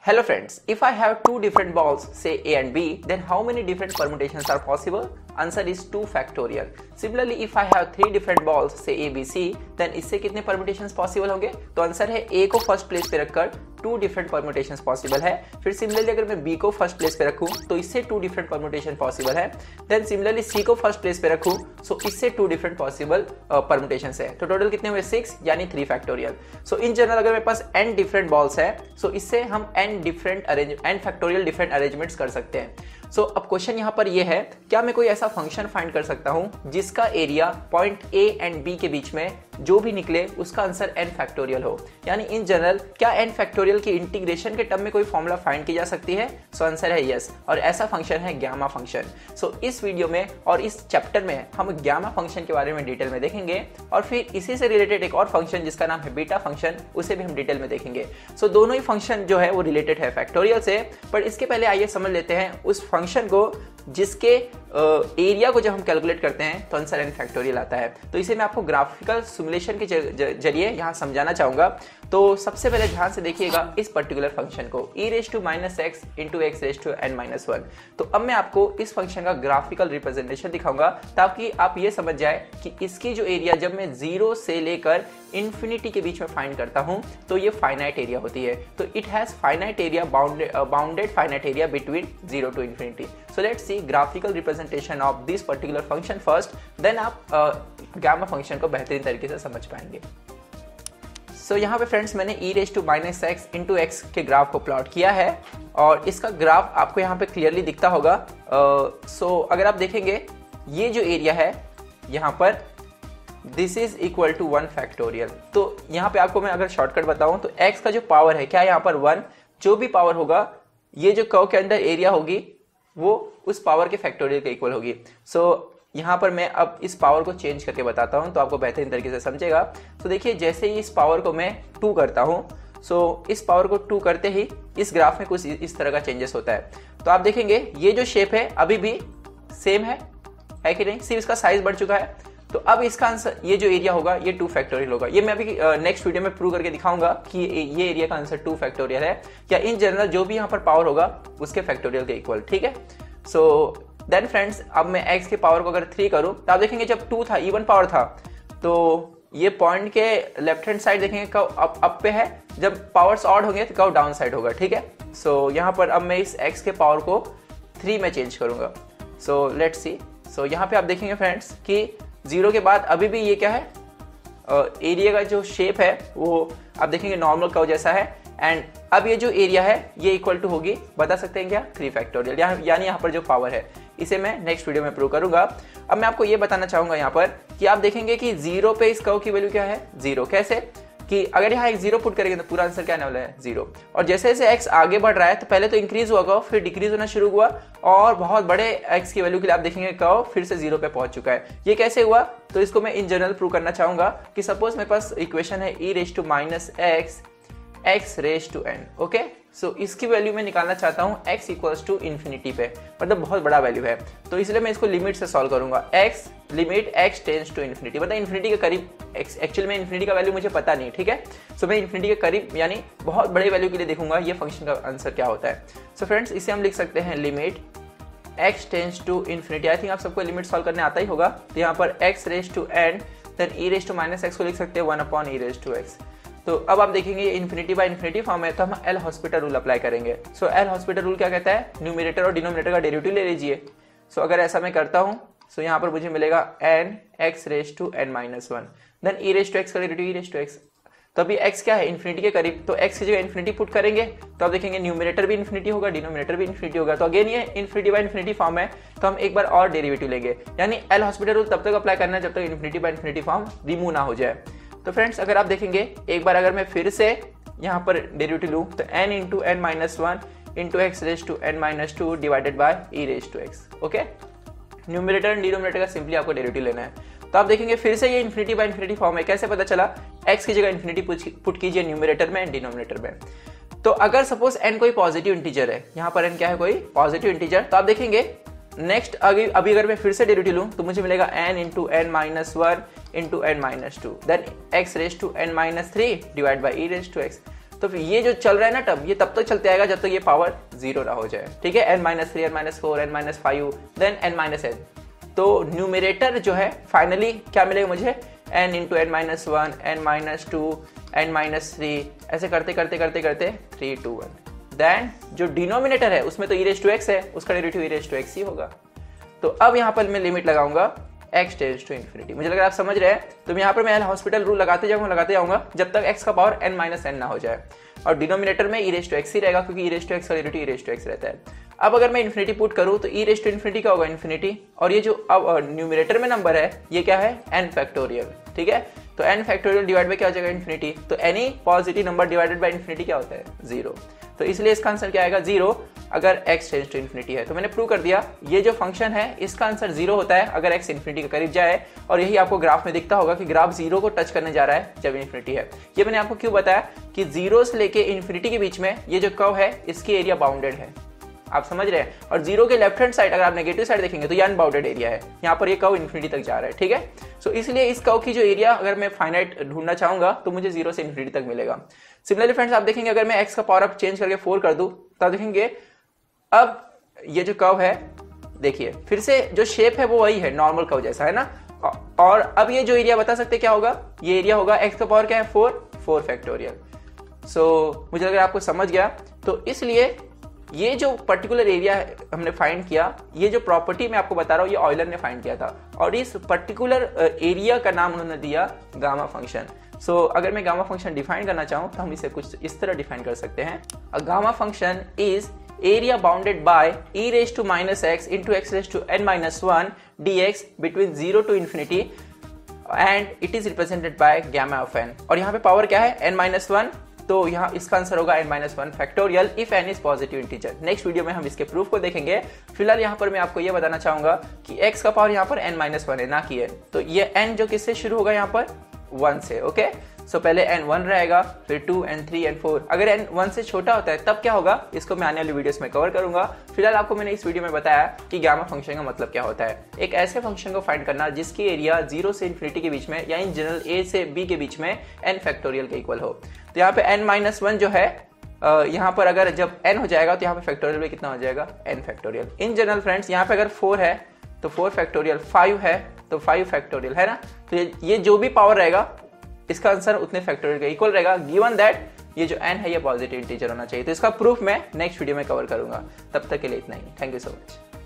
Hello friends, if I have two different balls, say A and B, then how many different permutations are possible? Answer is 2 factorial. Similarly, if I have three different balls, say A, B, C, then इससे कितने permutations possible होंगे? तो answer है A को first place पे रखकर to different permutation possible है। फिर सिमिलरली अगर मैं बी को फ़र्स्ट प्लेस पे रखूँ तो इससे टू डिफरेंट परमोटेशन पॉसिबल है। देन सिमिलरली सी को फ़र्स्ट प्लेस पे रखूँ सो इससे टू डिफरेंट पॉसिबल परमोटेशन है। तो टोटल कितने हुए? सिक्स यानी three factorial so in general अगर मेरे पास एन डिफरेंट बॉल्स है सो so इससे हम n different arrange n factorial different arrangements कर सकते हैं। सो अब क्वेश्चन यहाँ पर यह है क्या मैं कोई ऐसा फ़ंक्शन फाइंड कर सकता हूँ जिसका area point A and B के बीच में जो भी निकले उसका आंसर एन फैक्टोरियल हो? यानी इन जनरल क्या एन फैक्टोरियल की इंटीग्रेशन के टर्म में कोई फॉर्मूला फाइंड की जा सकती है? सो so, आंसर है यस और ऐसा फ़ंक्शन है ग्यामा फ़ंक्शन सो so, इस वीडियो में और इस चैप्टर में हम ग्यामा फ़ंक्शन के बारे में डिटेल में देखेंगे और फिर इसी से रिलेटेड एक और फ़ंक्शन जिसका नाम है बीटा फ़ंक्शन उसे भी हम डिटेल में देखेंगे. सो so, दोनों ही फ़ंक्शन जो है वो रिलेटेड है फैक्टोरियल से पर इसके पहले आइए समझ लेते हैं उस फ़ंक्शन को जिसके एरिया को जब हम कैलकुलेट करते हैं तो आंसर एन फैक्टोरियल आता है। तो इसे मैं आपको ग्राफिकल सिमुलेशन के ज़रिए यहाँ समझाना चाहूँगा। तो सबसे पहले ध्यान से देखिएगा इस पर्टिकुलर फ़ंक्शन को। E raise to minus x into x raise to n minus one तो अब मैं आपको इस फ़ंक्शन का ग्राफिकल रिप्रेजेंटेशन दिखाऊँगा, ताकि आप ये समझ जाए कि इसकी जो एरिया जब मैं ज़ीरो से लेकर इन्फिनिटी के बीच में फाइंड करता हूँ तो ये फाइनाइट एरिया होती है। तो it has finite area bounded finite area between zero to infinity so let's see graphical representation of this particular function first then आप गामा फ़ंक्शन को बेहतरीन तरीके से समझ पाएँगे। सो so, यहाँ पे फ्रेंड्स मैंने e raise to minus x into x के ग्राफ को प्लॉट किया है और इसका ग्राफ आपको यहाँ पे क्लियरली दिखता होगा। सो uh, so, अगर आप देखेंगे ये जो एरिया है यहाँ पर this is equal to one factorial तो यहाँ पे आपको मैं अगर शॉर्टकट बताऊँ तो एक्स का जो पावर है क्या यहाँ पर वन जो भी पावर होगा ये जो कव के अंदर एरिया होगी वो उस पावर के फैक्टोरियल के इक्वल होगी। सो so, यहाँ पर मैं अब इस पावर को चेंज करके बताता हूँ तो आपको बेहतरीन तरीके से समझेगा। तो देखिए जैसे ही इस पावर को मैं टू करता हूँ सो so, इस पावर को टू करते ही इस ग्राफ में कुछ इस तरह का चेंजेस होता है। तो आप देखेंगे ये जो शेप है अभी भी सेम है है कि नहीं? सिर्फ़ इसका साइज़ बढ़ चुका है। तो अब इसका आंसर ये जो एरिया होगा ये टू फैक्टोरियल होगा। ये मैं अभी नेक्स्ट वीडियो में प्रूव करके दिखाऊँगा कि ये एरिया का आंसर टू फैक्टोरियल है। या इन जनरल जो भी यहाँ पर पावर होगा उसके फैक्टोरियल के इक्वल ठीक है? सो देन फ्रेंड्स अब मैं एक्स के पावर को अगर थ्री करूँ तो आप देखेंगे जब टू था इवन पावर था तो ये पॉइंट के लेफ़्ट हैंड साइड देखेंगे कब अप अप पे है। जब पावर्स ऑड होंगे तो कव डाउन साइड होगा ठीक है? सो so, यहाँ पर अब मैं इस एक्स के पावर को थ्री में चेंज करूँगा। सो लेट्स सी सो यहाँ पे आप देखेंगे फ्रेंड्स कि ज़ीरो के बाद अभी भी ये क्या है? एरिया का जो शेप है, वो आप देखेंगे नॉर्मल कव जैसा है। एंड अब ये जो एरिया है, ये इक्वल टू होगी। बता सकते हैं क्या? थ्री फैक्टोरियल यानी यहाँ पर जो पावर है। इसे मैं नेक्स्ट वीडियो में प्रूव करूँगा। अब मैं आपको ये बताना चाहूँगा यहाँ पर कि आप देखेंगे कि ज़ीरो पे इस कव की वैल्यू क्या है? ज़ीरो कैसे? कि अगर यहाँ एक ज़ीरो पुट करेंगे तो पूरा आंसर क्या आने वाला है? ज़ीरो और जैसे जैसे एक्स आगे बढ़ रहा है तो पहले तो इंक्रीज हुआ फिर डिक्रीज होना शुरू हुआ, और बहुत बड़े एक्स की वैल्यू के लिए आप देखेंगे, कहो, फिर से ज़ीरो पे पहुँच चुका है। ये कैसे हुआ? तो इसको मैं इन जनरल प्रूव करना चाहूँगा कि सपोज़ मेरे पास इक्वेशन है e raise to minus x x raise to n okay so इसकी वैल्यू मैं निकालना चाहता हूँ x इक्वल्स टू इन्फिनिटी पे मतलब बहुत बड़ा वैल्यू है। तो इसलिए मैं इसको लिमिट से सॉल्व करूँगा। x limit x tends to infinity मतलब इन्फिनिटी के करीब एक्चुअल में इन्फिनिटी का वैल्यू मुझे पता नहीं ठीक है? सो so, मैं इन्फिनिटी के करीब यानी बहुत बड़े वैल्यू के लिए देखूँगा ये फ़ंक्शन का आंसर क्या होता है। सो so, फ्रेंड्स इसे हम लिख सकते हैं limit x tends to infinity I think आप सबको लिमिट सॉल्व करने आता ही होगा। तो यहाँ पर x raise to n then e raise to minus x को लिख सकते हैं one upon e raise to x तो अब आप देखेंगे ये इन्फिनिटी बाय इन्फिनिटी फॉर्म है तो हम एल हॉस्पिटल रूल अप्लाई करेंगे। सो एल हॉस्पिटल रूल क्या कहता है? न्यूमिनेटर और डिनोमिनेटर का डेरिवेटिव ले लीजिए। सो so, अगर ऐसा मैं करता हूँ सो so यहाँ पर मुझे मिलेगा n x raise to n minus one then e raise to x का derivative e raise to x तो अभी x क्या है? इन्फिनिटी के करीब। तो एक्स की जगह इन्फिनिटी पुट करेंगे। तो आप देखेंगे न्यूमिनेटर भी इन्फिनिटी होगा डिनोमिनेटर भी इन्फिनिटी होगा। तो अगेन ये इन्फिनिटी बाय इन्फिनिटी फॉर्म है। तो हम एक बार और डेरिवेटिव लेंगे। यानी एल हॉस्पिटल रूल तब तक अप्लाई करना है जब तक infinity by infinity form remove ना हो जाए। तो फ्रेंड्स, अगर आप देखेंगे, एक बार अगर मैं फिर से यहाँ पर डेरिवेटिव लूँ तो n into n minus one into x raise to n minus two divided by e raise to x okay numerator and denominator का सिंपली आपको डेरिवेटिव लेना है। तो आप देखेंगे, फिर से ये इन्फिनिटी बाय इन्फिनिटी फॉर्म है। कैसे पता चला? एक्स की जगह इन्फिनिटी पुट कीजिए न्यूमिनेटर में एंड डिनोमिनेटर में। तो अगर सपोज़ एन कोई पॉजिटिव इंटीजर है, यहाँ पर एन क्या है कोई? पॉजिटिव इंटीजर तो आप देखेंगे नेक्स्ट अभी अभी अगर मैं फिर से डेरिवेटिव लूँ तो मुझे मिलेगा n into n minus one into n minus two then x raise to n minus three divide by e raise to x तो फिर ये जो चल रहा है ना टर्म ये तब तक तो चलते आएगा जब तक तो ये पावर ज़ीरो ना हो जाए ठीक है n minus three n minus four n minus five then n minus n तो न्यूमिनेटर जो है फाइनली क्या मिलेगा मुझे n into n minus one n minus two n minus three ऐसे करते करते करते करते थ्री टू वन देन जो डिनोमिनेटर है, उसमें तो ई रेस टू एक्स है, उसका derivative e raise to x ही होगा। तो अब यहाँ पर मैं लिमिट लगाऊँगा एक्स टेंस टू इन्फिनिटी मुझे लग रहा है आप समझ रहे हैं? तो यहाँ पर मैं हॉस्पिटल रूल लगाते जाऊँगा लगाते जाऊँगा, जब तक एक्स का पावर एन माइनस एन ना हो जाए। और डिनोमिनेटर में ई रेस टू एक्स ही रहेगा, क्योंकि ई रेस टू एक्स का derivative e raise to x रहता है। अब अगर मैं इन्फिनिटी पुट करूँ तो ई रेस टू इन्फिनिटी क्या होगा? इन्फिनिटी और ये जो अब न्यूमिनेटर में नंबर है, ये क्या है? एन फैक्टोरियल ठीक है? तो एन फैक्टोरियल डिवाइड बाई क्या हो जाएगा? इन्फिनिटी तो any positive number divided by infinity क्या होता है? ज़ीरो तो इसलिए इसका आंसर क्या आएगा? ज़ीरो अगर x टेंस टू इन्फिनिटी है। तो मैंने प्रूव कर दिया, ये जो फ़ंक्शन है, इसका आंसर ज़ीरो होता है अगर x इन्फिनिटी के करीब जाए। और यही आपको ग्राफ में दिखता होगा कि ग्राफ ज़ीरो को टच करने जा रहा है जब इन्फिनिटी है। ये मैंने आपको क्यों बताया कि ज़ीरो से लेके इन्फिनिटी के बीच में ये जो कव है, इसकी एरिया बाउंडेड है। आप समझ रहे हैं? और ज़ीरो के लेफ़्ट हैंड साइड अगर आप नेगेटिव साइड देखेंगे तो ये अनबाउंडेड एरिया है। यहाँ पर ये कव इन्फिनिटी तक जा रहा है, ठीक है? सो इसलिए इस कव की जो एरिया अगर मैं फाइनाइट ढूंढना चाहूँगा तो मुझे ज़ीरो से इन्फिनिटी तक मिलेगा। सिमिलरली फ्रेंड्स आप देखेंगे, अगर मैं एक्स का पावर अप चेंज करके फोर कर दूँ तो आप देखेंगे, अब ये जो कव है, देखिए, फिर से जो शेप है वो वही है नॉर्मल कव जैसा, है ना? और अब ये जो एरिया बता सकते क्या होगा? ये एरिया होगा एक्स का पावर क्या है? फोर फोर फैक्टोरियल सो मुझे अगर आपको समझ गया तो इसलिए ये जो पर्टिकुलर एरिया हमने फाइंड किया ये जो प्रॉपर्टी मैं आपको बता रहा हूँ ये ऑयलर ने फाइंड किया था। और इस पर्टिकुलर एरिया का नाम उन्होंने दिया गामा फ़ंक्शन सो so, अगर मैं गामा फ़ंक्शन डिफाइन करना चाहूँ तो हम इसे कुछ इस तरह डिफाइन कर सकते हैं। A gamma function is area bounded by e raised to minus x into x raised to n minus 1 dx between 0 to infinity and it is represented by gamma of n और यहाँ पे power क्या है? N minus 1 तो यहाँ इसका answer होगा n minus one factorial if n is positive integer next video में हम इसके प्रूफ को देखेंगे। फ़िलहाल यहाँ पर मैं आपको ये बताना चाहूँगा कि एक्स का पावर यहाँ पर एन माइनस वन है, ना कि है तो ये n जो किससे शुरू होगा यहाँ पर? वन से ओके सो पहले एन वन रहेगा फिर two n three n four अगर एन वन से छोटा होता है तब क्या होगा? इसको मैं आने वाली वीडियोस में कवर करूँगा। फ़िलहाल आपको मैंने इस वीडियो में बताया कि गामा फ़ंक्शन का मतलब क्या होता है। एक ऐसे फ़ंक्शन को फाइंड करना जिसकी एरिया ज़ीरो से इन्फिनिटी के बीच में या इन जनरल ए से बी के बीच में एन फैक्टोरियल के इक्वल हो। तो यहाँ पे एन माइनस वन जो है Uh, यहाँ पर अगर जब एन हो जाएगा तो यहाँ पे फैक्टोरियल में कितना हो जाएगा? N factorial in general friends यहाँ पे अगर फोर है तो फोर फैक्टोरियल फाइव है तो फाइव फैक्टोरियल है ना? तो ये जो भी पावर रहेगा इसका आंसर उतने फैक्टोरियल का इक्वल रहेगा। गिवन दैट ये जो एन है, ये पॉजिटिव इंटीजर होना चाहिए। तो इसका प्रूफ मैं नेक्स्ट वीडियो में कवर करूँगा। तब तक के लिए इतना ही। Thank you so much